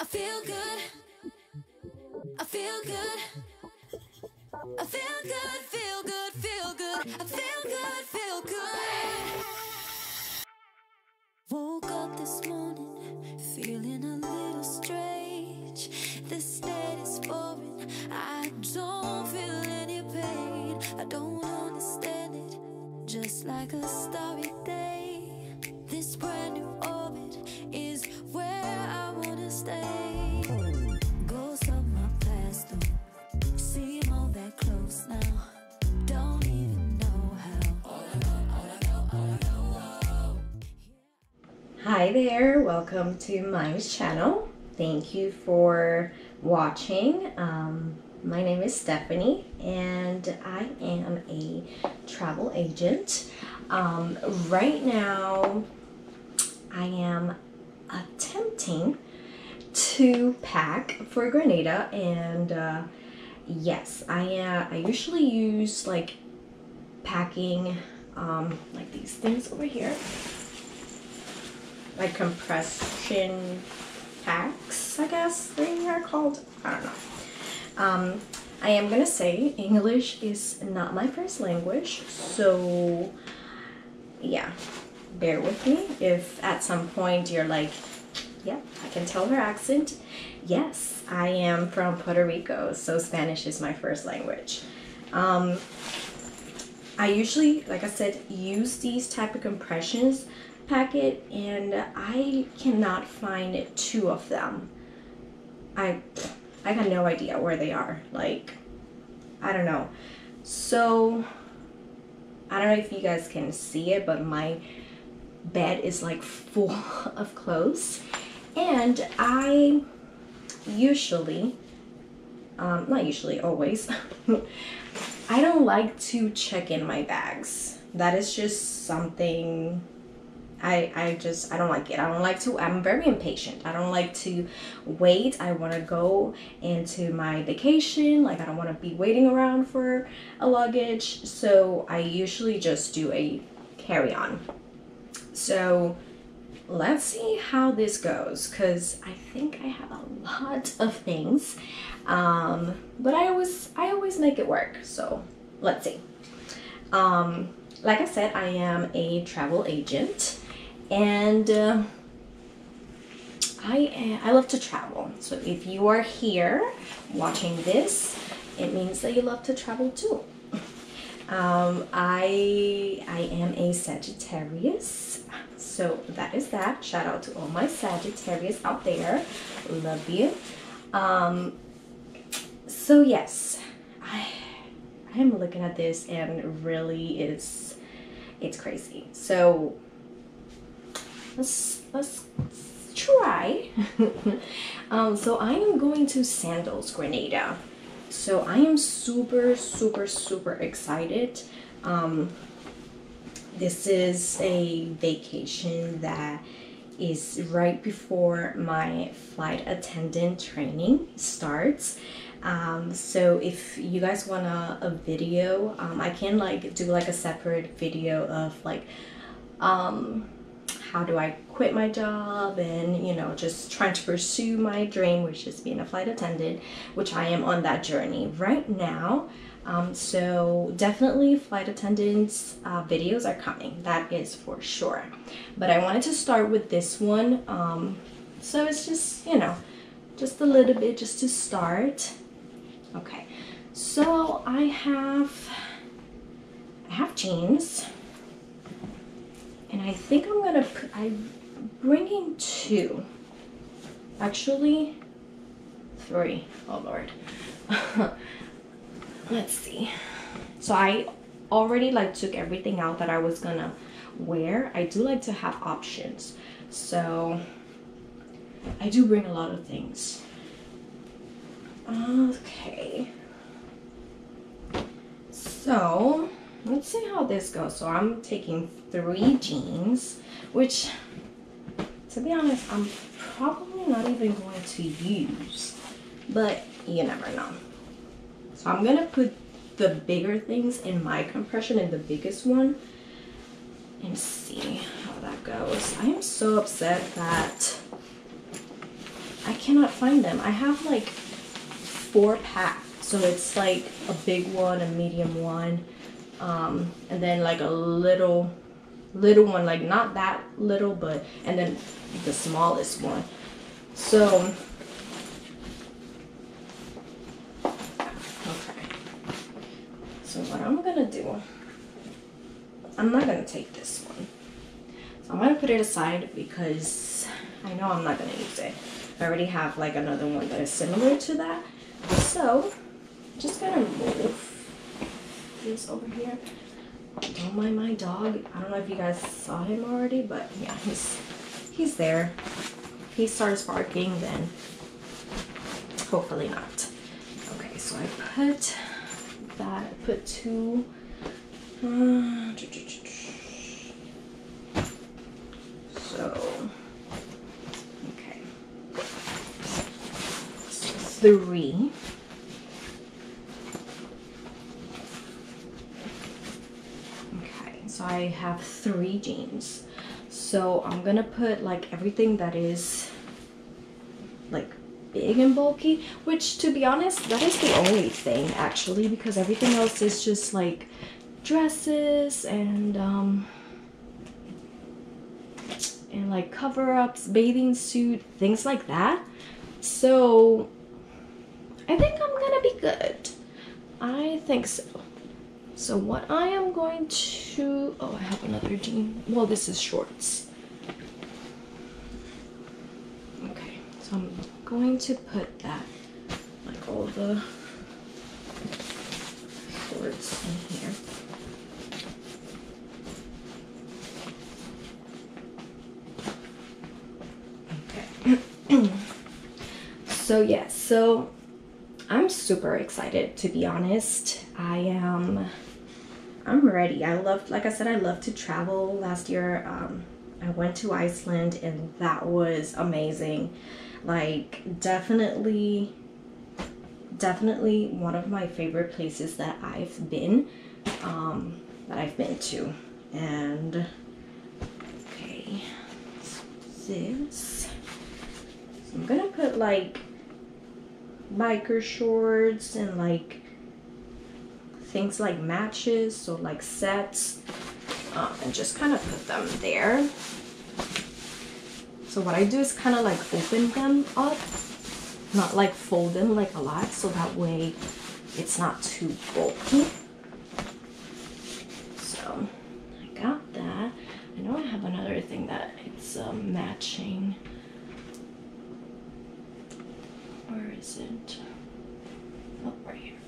I feel good. I feel good. I feel good, feel good, feel good. I feel good, feel good. Woke up this morning feeling a little strange. This state is boring. I don't feel any pain. I don't understand it. Just like a starry day. This brand new Hi there, welcome to my channel. Thank you for watching. Um, my name is Stephanie and I am a travel agent. Um, right now, I am attempting to pack for Grenada and uh, yes, I, uh, I usually use like packing um, like these things over here like compression packs, I guess they are called. I don't know. Um, I am gonna say English is not my first language, so yeah, bear with me if at some point you're like, yeah, I can tell her accent. Yes, I am from Puerto Rico, so Spanish is my first language. Um, I usually, like I said, use these type of compressions packet and I cannot find two of them. I I got no idea where they are. Like I don't know. So I don't know if you guys can see it, but my bed is like full of clothes and I usually um, not usually always I don't like to check in my bags. That is just something I, I just I don't like it. I don't like to I'm very impatient. I don't like to wait. I want to go into my vacation. Like I don't want to be waiting around for a luggage. So I usually just do a carry-on. So let's see how this goes because I think I have a lot of things. Um, but I always I always make it work. So let's see. Um, like I said, I am a travel agent and uh, I I love to travel. So if you are here watching this, it means that you love to travel too. Um, I I am a Sagittarius, so that is that. Shout out to all my Sagittarius out there. Love you. Um, so yes, I I am looking at this and really it's it's crazy. So let's let's try. um, so I am going to Sandals, Grenada. So I am super, super, super excited. Um, this is a vacation that is right before my flight attendant training starts. Um, so if you guys want a, a video, um, I can like do like a separate video of like um, how do I quit my job and you know just trying to pursue my dream which is being a flight attendant which I am on that journey right now. Um, so definitely flight attendants uh, videos are coming that is for sure. But I wanted to start with this one um, so it's just you know just a little bit just to start. Okay so I have I have jeans and I think I'm gonna I'm bringing two. Actually, three. Oh Lord. Let's see. So I already like took everything out that I was gonna wear. I do like to have options. So I do bring a lot of things. Okay. So let's see how this goes. So I'm taking three jeans, which to be honest, I'm probably not even going to use, but you never know. So I'm gonna put the bigger things in my compression in the biggest one and see how that goes. I am so upset that I cannot find them. I have like four packs. So it's like a big one, a medium one, um, and then like a little, little one, like not that little, but, and then the smallest one. So, okay. So what I'm gonna do, I'm not gonna take this one. So I'm gonna put it aside because I know I'm not gonna use it. I already have like another one that is similar to that. So, just gonna move this over here. Don't mind my dog. I don't know if you guys saw him already, but yeah, he's he's there. He starts barking, then hopefully not. Okay, so I put that. I put two. Uh, so okay, three. Okay, I have three jeans. So I'm gonna put like everything that is like big and bulky, which to be honest, that is the only thing actually, because everything else is just like dresses and um and like cover-ups, bathing suit, things like that. So I think I'm gonna be good. I think so. So what I am going to, oh, I have another jean. Well, this is shorts. Okay, so I'm going to put that, like all the shorts in here. Okay. so yeah, so I'm super excited to be honest. I am I'm ready. I love like I said I love to travel. Last year um I went to Iceland and that was amazing. Like definitely definitely one of my favorite places that I've been um that I've been to. And okay. This so I'm gonna put like biker shorts and like things like matches so like sets um, and just kind of put them there so what I do is kind of like open them up not like fold them like a lot so that way it's not too bulky so I got that I know I have another thing that it's um, matching where is it? Oh, right here.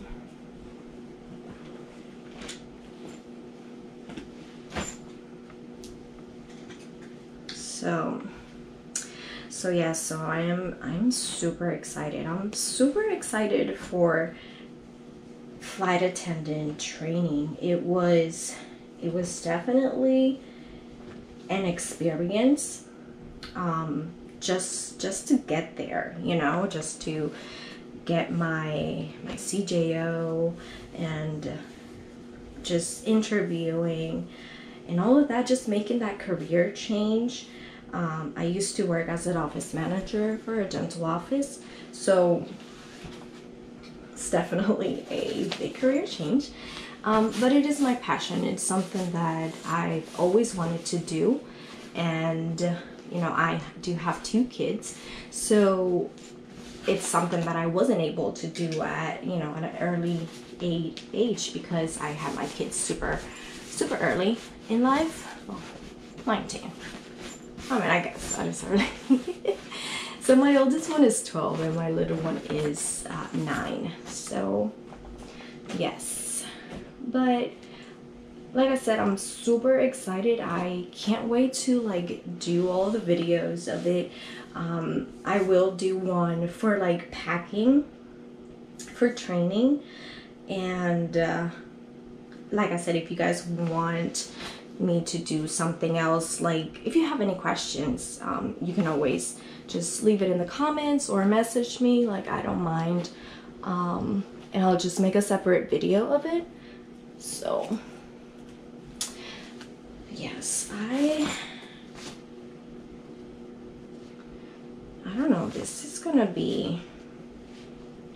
So, so yeah, so I am, I'm super excited. I'm super excited for flight attendant training. It was, it was definitely an experience. Um, just just to get there you know just to get my my CJO and just interviewing and all of that just making that career change um, I used to work as an office manager for a dental office so it's definitely a big career change um, but it is my passion it's something that I've always wanted to do and you know, I do have two kids, so it's something that I wasn't able to do at, you know, at an early age because I had my kids super, super early in life. Well, 19. I mean, I guess is early. so my oldest one is 12 and my little one is uh, 9. So, yes. But like I said, I'm super excited. I can't wait to like do all the videos of it. Um, I will do one for like packing for training. And uh, like I said, if you guys want me to do something else, like if you have any questions, um, you can always just leave it in the comments or message me. Like I don't mind. Um, and I'll just make a separate video of it. So yes, I I don't know, this is gonna be,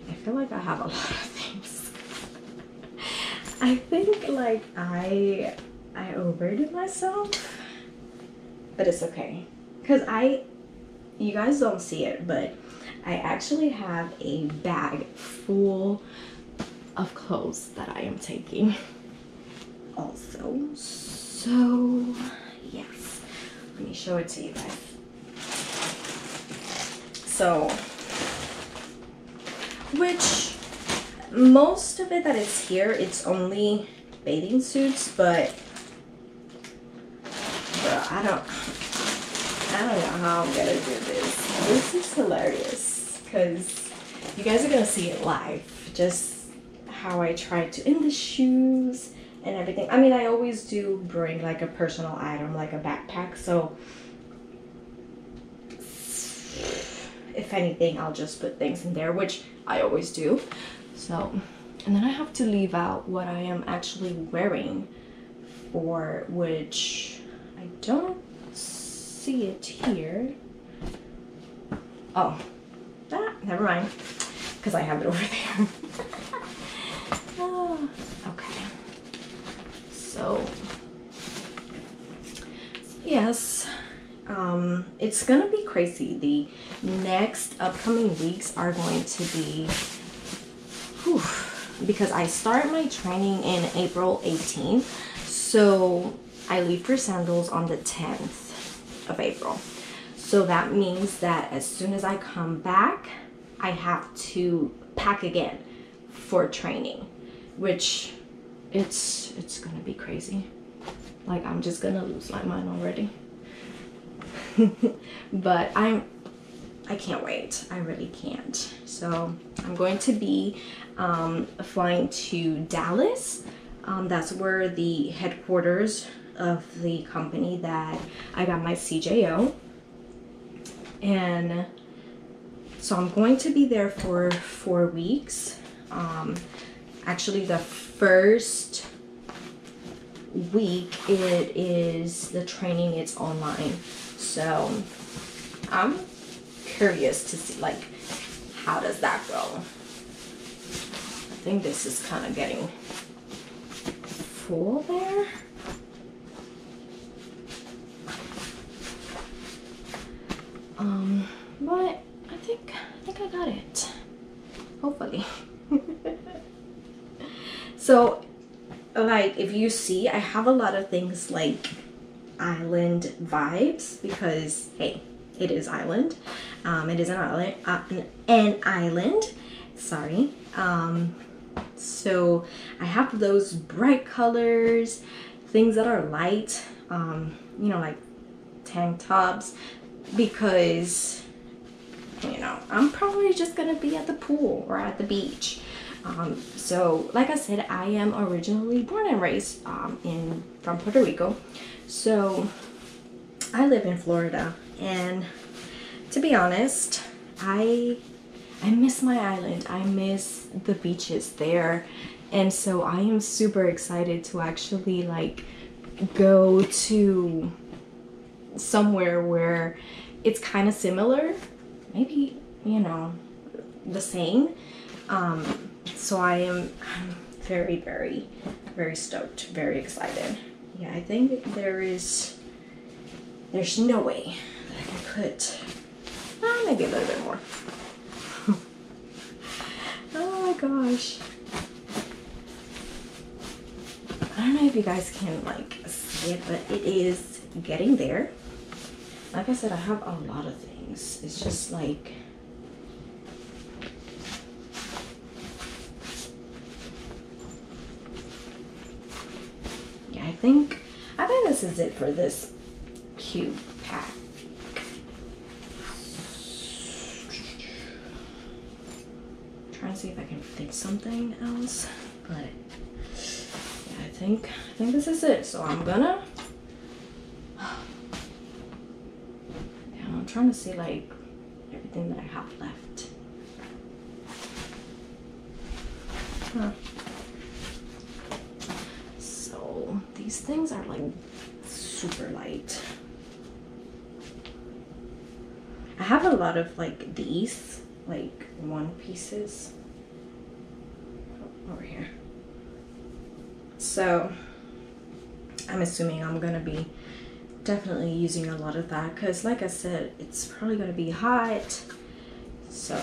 I feel like I have a lot of things. I think like I, I overdid myself, but it's okay. Cause I, you guys don't see it, but I actually have a bag full of clothes that I am taking also. So, yes, let me show it to you guys. So, which most of it that is here, it's only bathing suits, but I don't, I don't know how I'm gonna do this. This is hilarious because you guys are gonna see it live. Just how I try to in the shoes and everything. I mean, I always do bring like a personal item, like a backpack. So if anything, I'll just put things in there, which I always do. So, and then I have to leave out what I am actually wearing for which I don't see it here. Oh, that, never mind, because I have it over there. oh, okay. So, yes, um, it's gonna be crazy. The next upcoming weeks are going to be, whew, because I start my training in April 18th. So I leave for sandals on the 10th of April. So that means that as soon as I come back, I have to pack again for training, which it's it's gonna be crazy. Like I'm just gonna lose my mind already. but I'm I can't wait. I really can't. So I'm going to be um, flying to Dallas. Um, that's where the headquarters of the company that I got my CJO. And so I'm going to be there for four weeks. Um, actually, the first week it is the training it's online so i'm curious to see like how does that go i think this is kind of getting full there um but i think i think i got it. Hopefully. So like if you see i have a lot of things like island vibes because hey it is island. Um, it is an island uh, an island. Sorry. Um, so i have those bright colors things that are light um, you know like tank tops because you know i'm probably just gonna be at the pool or at the beach um, so like I said, I am originally born and raised um, in from Puerto Rico. So I live in Florida and to be honest, I I miss my island. I miss the beaches there. And so I am super excited to actually like go to somewhere where it's kind of similar, maybe, you know, the same. Um, so I am I'm very, very, very stoked, very excited. Yeah, I think there is, there's no way that I can put, uh, maybe a little bit more. oh my gosh. I don't know if you guys can like see it, but it is getting there. Like I said, I have a lot of things. It's just like, yeah, I think, I think this is it for this cube pack. Trying to see if I can think something else, but yeah, I think I think this is it. So I'm gonna. Yeah, I'm trying to see like everything that I have left. Huh. So these things are like super light. I have a lot of like these, like one pieces oh, over here. So I'm assuming I'm gonna be definitely using a lot of that because like I said, it's probably gonna be hot. So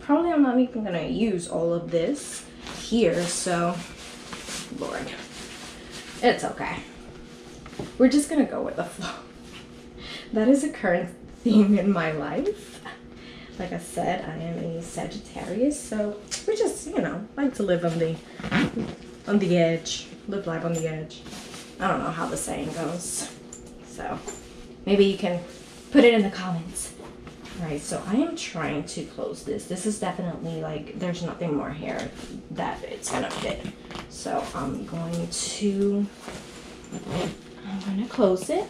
probably I'm not even gonna use all of this here. So Lord, it's okay. We're just gonna go with the flow. That is a current theme in my life. Like I said, I am a Sagittarius, so we just, you know, like to live on the on the edge, live life on the edge. I don't know how the saying goes. So maybe you can put it in the comments. Alright, so I am trying to close this. This is definitely like, there's nothing more here that it's gonna fit. So I'm going to, I'm gonna close it.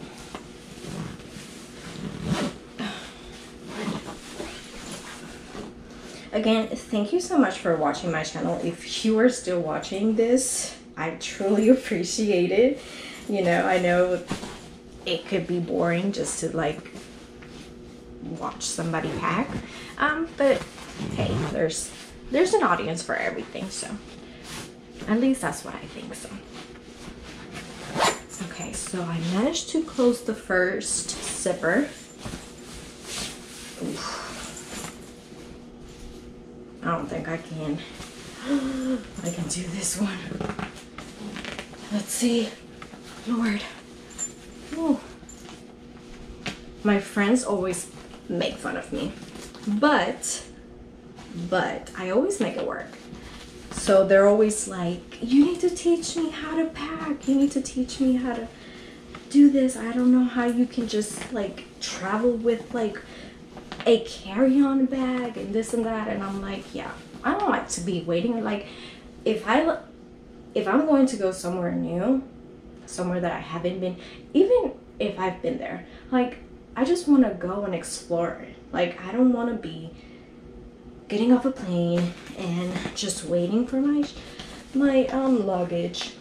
Again, thank you so much for watching my channel. If you are still watching this, I truly appreciate it. You know, I know it could be boring just to like watch somebody pack. Um, but hey, there's there's an audience for everything, so at least that's what I think so. Okay, so I managed to close the first zipper. I don't think I can. I can do this one. Let's see. Lord. My friends always make fun of me. But, but I always make it work. So they're always like, you need to teach me how to pack. You need to teach me how to do this. I don't know how you can just like travel with like a carry-on bag and this and that and i'm like yeah i don't like to be waiting like if i if i'm going to go somewhere new somewhere that i haven't been even if i've been there like i just want to go and explore like i don't want to be getting off a plane and just waiting for my my um luggage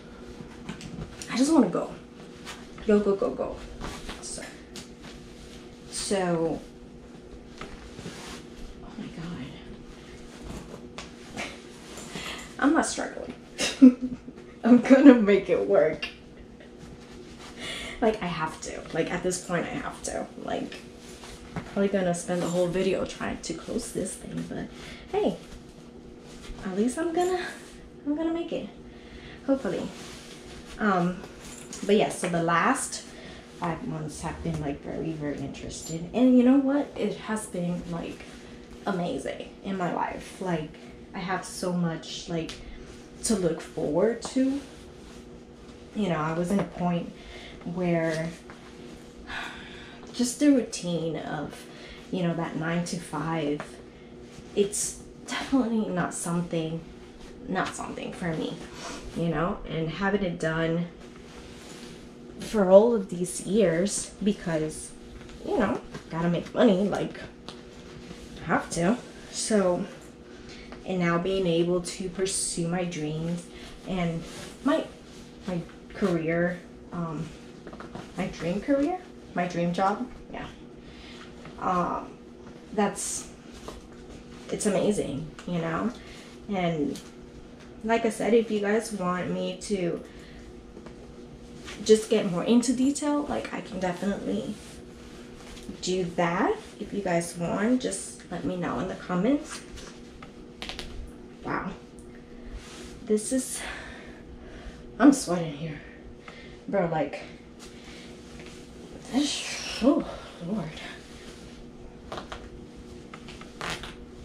i just want to go go go go go so so oh my God. I'm not struggling. I'm gonna make it work. Like I have to. Like at this point I have to. Like probably gonna spend the whole video trying to close this thing, but hey, at least I'm gonna I'm gonna make it. Hopefully. Um but yeah, so the last five months have been like very, very interesting. And you know what? It has been like amazing in my life. Like I have so much like to look forward to. You know, I was in a point where just the routine of, you know, that nine to five, it's definitely not something, not something for me, you know, and having it done for all of these years because, you know, gotta make money, like, have to. So, and now being able to pursue my dreams and my my career um my dream career my dream job. Yeah. Um that's it's amazing you know? And like i said if you guys want me to just get more into detail like i can definitely do that. If you guys want just let me know in the comments. Wow. This is, I'm sweating here. Bro, like, oh, Lord.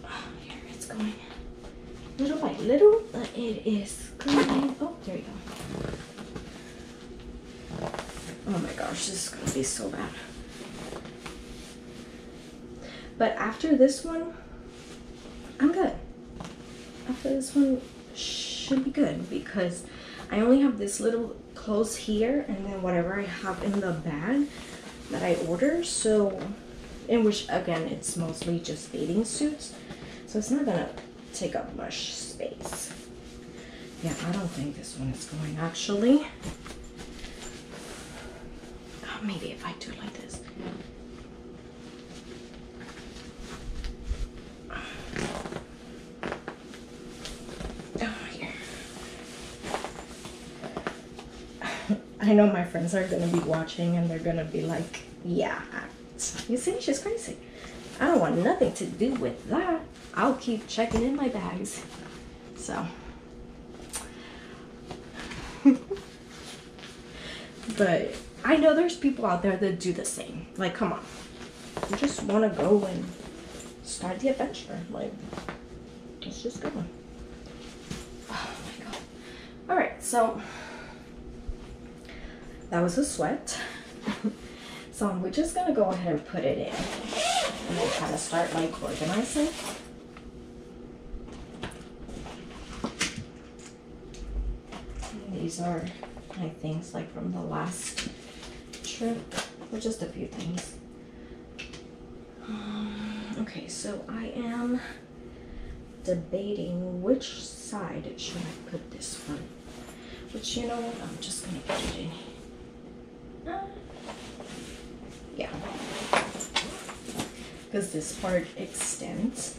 Oh, here it's going. Little by little, but it is going. Oh, there you go. Oh my gosh, this is gonna be so bad. But after this one, I'm good after this one should be good because I only have this little clothes here and then whatever I have in the bag that I order so in which again it's mostly just bathing suits so it's not gonna take up much space. Yeah I don't think this one is going actually. Oh, maybe if I do it like this I know my friends are gonna be watching and they're gonna be like, yeah, you see, she's crazy. I don't want nothing to do with that. I'll keep checking in my bags. So. but I know there's people out there that do the same. Like, come on. You just want to go and start the adventure. Like, let's just go. Oh my god. Alright, so that was a sweat. so we're just gonna go ahead and put it in. And then kind of start like organizing. These are my things like from the last trip, or just a few things. Um, okay, so I am debating which side should I put this one. Which you know what, I'm just gonna put it in. Uh, yeah, because this part extends.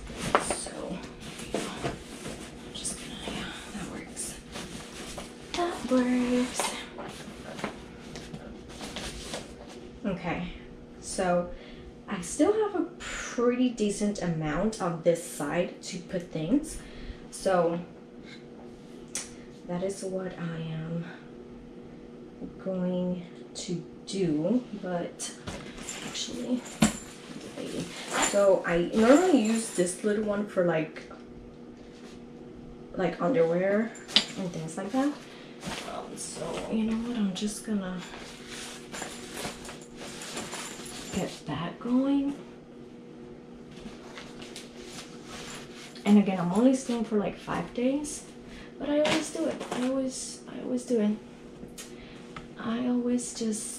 So just gonna yeah, that works. That works. Okay, so I still have a pretty decent amount of this side to put things. So that is what I am going to do, but actually, So I normally use this little one for like, like underwear and things like that. Um, so you know what, I'm just gonna get that going. And again, I'm only staying for like five days, but I always do it. I always, I always do it. I always just,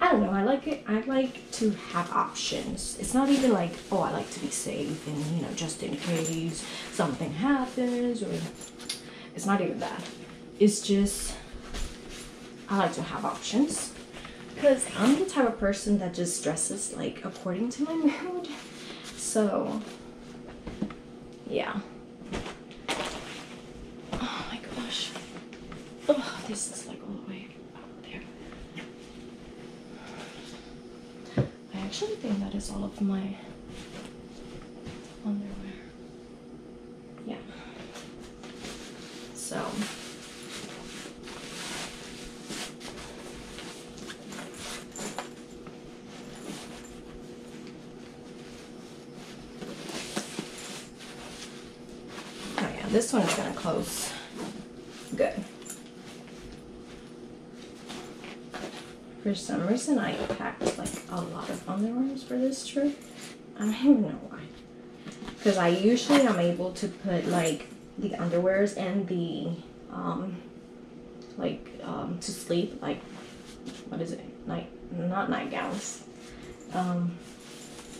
I don't know. I like it. I like to have options. It's not even like, oh, I like to be safe and you know, just in case something happens, or it's not even that. It's just, I like to have options because I'm the type of person that just dresses like according to my mood. So, yeah. Oh my gosh. Oh, this is like all the way out there. I actually think that is all of my underwear. Yeah. So. Oh yeah, this one is gonna close good. For some reason, I packed like a lot of underwears for this trip. I don't even know why. Because I usually am able to put like the underwears and the um like um to sleep like what is it? Night not nightgowns. Um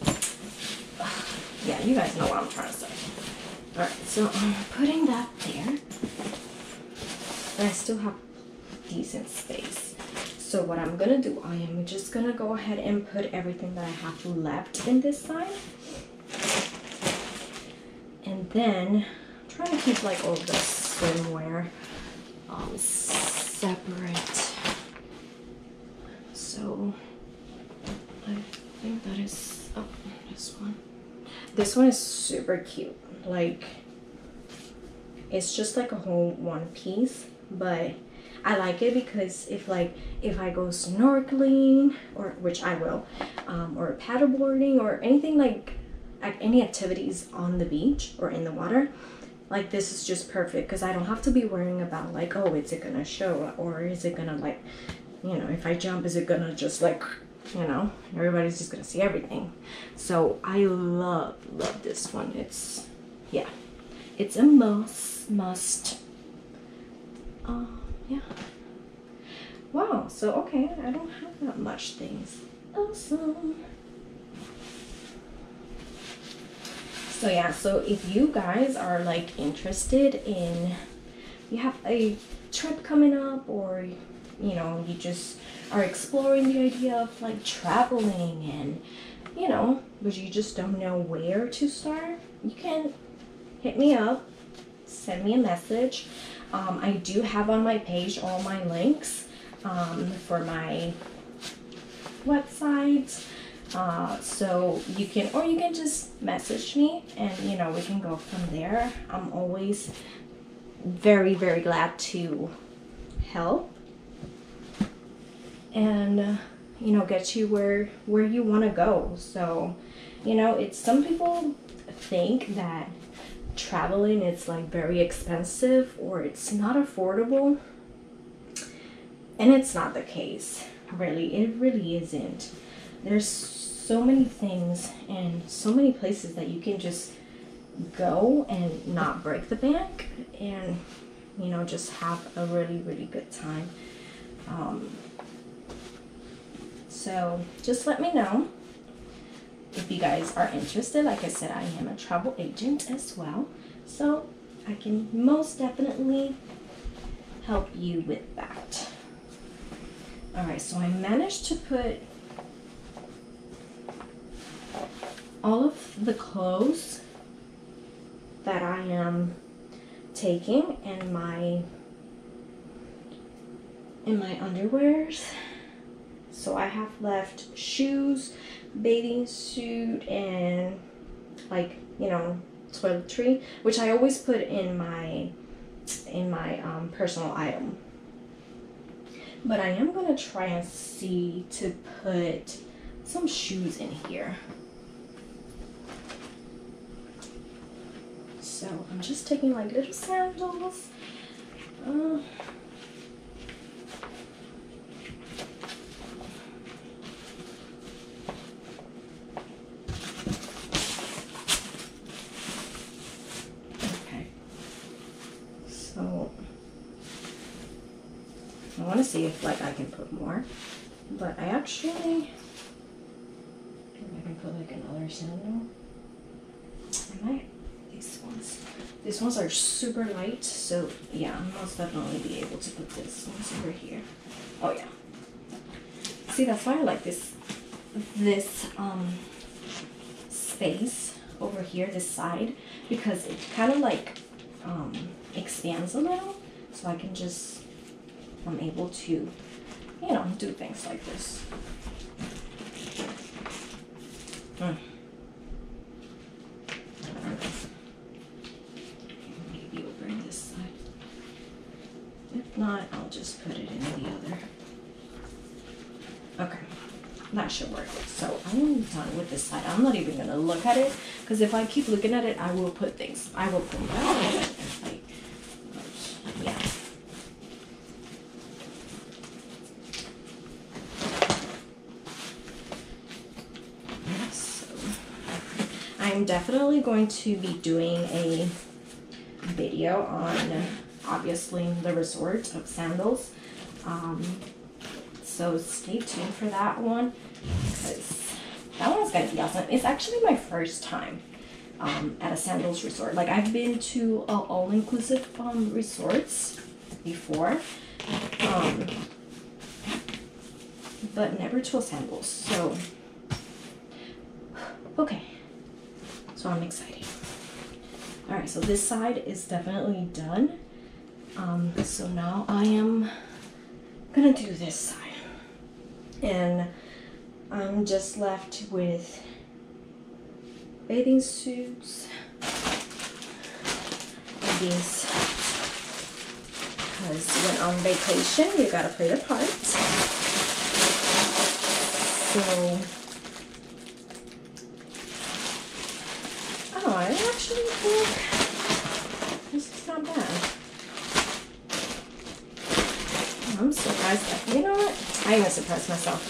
yeah you guys know what I'm trying to say. All right so I'm putting that there. And I still have decent space so what I'm gonna do I am just gonna go ahead and put everything that I have left in this side and then I'm trying to keep like all the swimwear um, separate. So I think that is oh this one. This one is super cute. Like it's just like a whole one piece, but I like it because if like if I go snorkeling or which I will, um, or paddleboarding or anything like any activities on the beach or in the water, like this is just perfect because I don't have to be worrying about like oh is it gonna show or is it gonna like you know if I jump is it gonna just like you know everybody's just gonna see everything. So I love love this one. It's yeah it's a must must. Uh yeah. Wow so okay I don't have that much things. Awesome. So yeah so if you guys are like interested in you have a trip coming up or you know you just are exploring the idea of like traveling and you know but you just don't know where to start you can hit me up send me a message um, i do have on my page all my links um, for my website. Uh, so you can, or you can just message me and you know, we can go from there. I'm always very, very glad to help and, you know, get you where, where you want to go. So, you know, it's some people think that traveling is like very expensive or it's not affordable. And it's not the case, really. It really isn't. There's so many things and so many places that you can just go and not break the bank and, you know, just have a really, really good time. Um, so just let me know if you guys are interested. Like I said, I am a travel agent as well. So I can most definitely help you with that. All right, so I managed to put all of the clothes that I am taking in my in my underwears. So I have left shoes, bathing suit, and like, you know, toiletry, which I always put in my in my um, personal item but I am gonna try and see to put some shoes in here. So I'm just taking like little sandals. Uh, okay. So I like I can put more, but I actually I can put like another sandal. I might these ones. These ones are super light, so yeah, I'll most definitely be able to put this ones over here. Oh yeah. See, that's why I like this this um space over here, this side, because it kind of like um expands a little, so I can just I'm able to, you know, do things like this. Hmm. Maybe over in this side. If not, I'll just put it in the other. Okay, that should work. So I'm done with this side. I'm not even gonna look at it because if I keep looking at it, I will put things. I will put. Like, yeah. So, I'm definitely going to be doing a video on obviously the resort of sandals. Um, so stay tuned for that one because that one's gonna be awesome. It's actually my first time um, at a sandals resort. Like I've been to uh, all-inclusive um, resorts before, um, but never to a sandals. So okay, so I'm excited. All right, so this side is definitely done. Um, so now I am gonna do this side. And I'm just left with bathing suits and these because when on vacation you gotta play the part. So oh, I actually this is not bad. I'm surprised. You know what? I even surprised myself.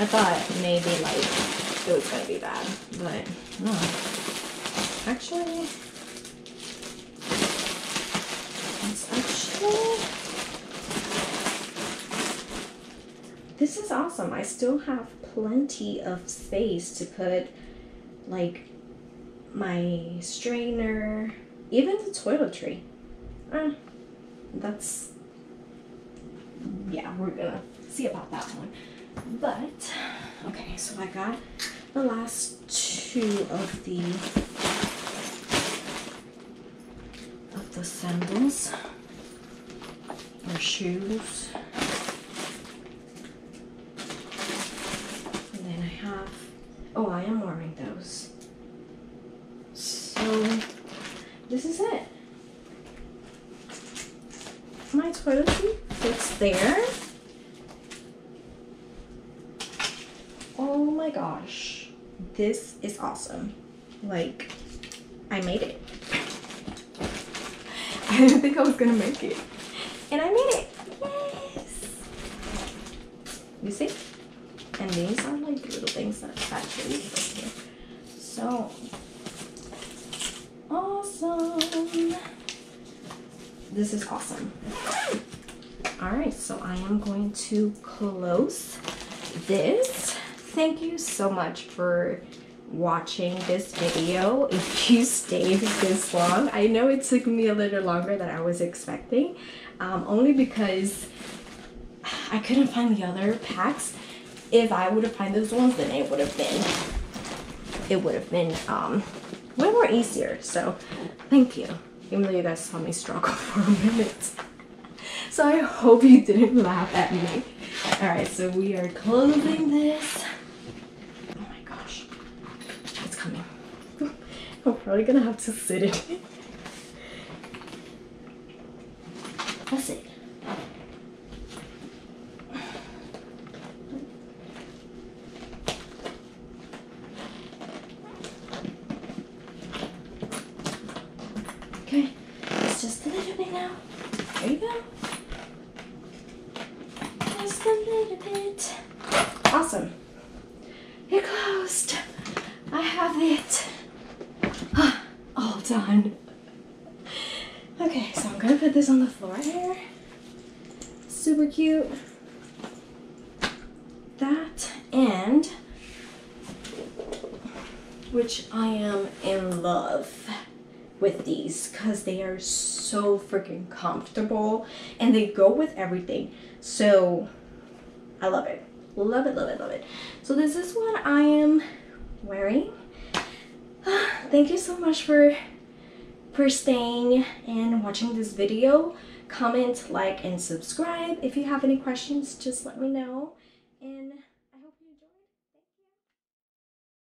I thought maybe like it was gonna be bad, but no. Actually, it's actually this is awesome. I still have plenty of space to put like my strainer, even the toiletry. Uh, that's yeah, we're gonna see about that one. But okay, so I got the last two of the of the sandals or shoes. This is it. My toilet seat fits there. Oh my gosh, this is awesome. Like, I made it. I didn't think I was gonna make it. And I made it. Yes. You see? And these are like little things that actually fit here. So This is awesome. All right, so I am going to close this. Thank you so much for watching this video if you stayed this long i know it took me a little longer than i was expecting um, only because i couldn't find the other packs if i would have found those ones then it would have been it would have been um, way more easier so thank you even though you guys saw me struggle for a minute so i hope you didn't laugh at me all right so we are closing this Oh my gosh, it's coming. I'm probably gonna have to sit in it. That's it. Okay, it's just a little bit now. There you go. Just a little bit. Awesome. It closed. I have it all done. Okay, so I'm gonna put this on the floor here. Super cute. That and which I am in love with these because they are so freaking comfortable and they go with everything. So I love it. Love it, love it, love it. So this is what I am wearing. Thank you so much for for staying and watching this video. Comment, like, and subscribe. If you have any questions, just let me know.